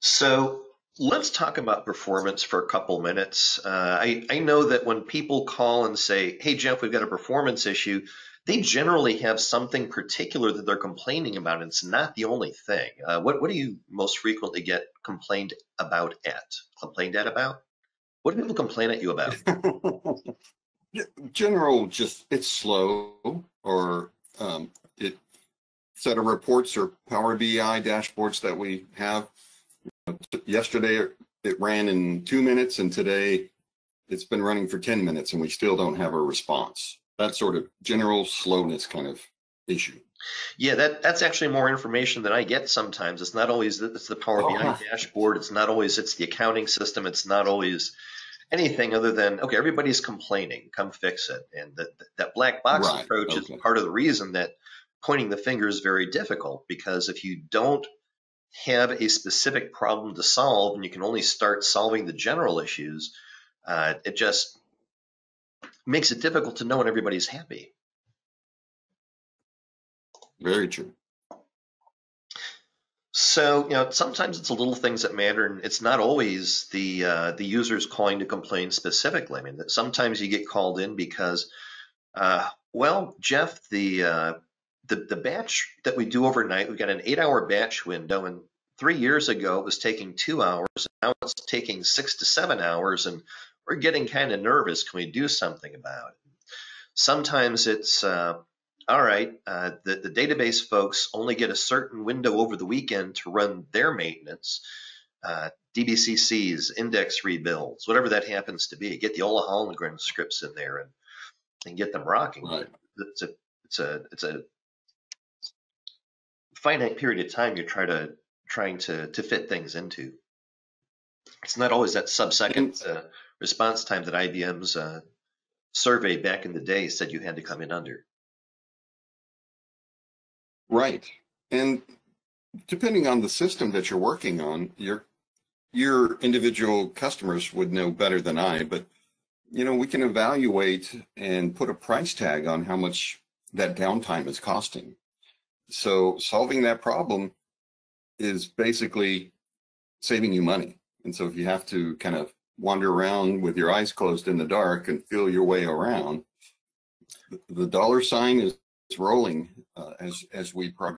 So let's talk about performance for a couple minutes. Uh, I, I know that when people call and say, hey, Jeff, we've got a performance issue, they generally have something particular that they're complaining about. And it's not the only thing. Uh, what, what do you most frequently get complained about at? Complained at about? What do people complain at you about? General, just it's slow or um, it set of reports or Power BI dashboards that we have. Yesterday it ran in two minutes and today it's been running for 10 minutes and we still don't have a response. That sort of general slowness kind of issue. Yeah, that that's actually more information than I get sometimes. It's not always the, it's the Power BI oh. dashboard. It's not always it's the accounting system. It's not always anything other than okay, everybody's complaining. Come fix it. And that that black box right. approach okay. is part of the reason that pointing the finger is very difficult because if you don't have a specific problem to solve and you can only start solving the general issues, uh, it just makes it difficult to know when everybody's happy. Very true. So you know, sometimes it's the little things that matter, and it's not always the uh, the users calling to complain specifically. I mean, sometimes you get called in because, uh, well, Jeff, the uh, the the batch that we do overnight, we've got an eight hour batch window, and three years ago it was taking two hours. Now it's taking six to seven hours, and we're getting kind of nervous. Can we do something about it? Sometimes it's uh, all right, uh, the, the database folks only get a certain window over the weekend to run their maintenance, uh, DBCCs, index rebuilds, whatever that happens to be. Get the Ola Hallengren scripts in there and and get them rocking. Right. It's a it's a it's a finite period of time you're trying to trying to to fit things into. It's not always that sub-second uh, response time that IBM's uh, survey back in the day said you had to come in under. Right. And depending on the system that you're working on, your your individual customers would know better than I, but you know, we can evaluate and put a price tag on how much that downtime is costing. So solving that problem is basically saving you money. And so if you have to kind of wander around with your eyes closed in the dark and feel your way around, the dollar sign is rolling uh, as as we progress.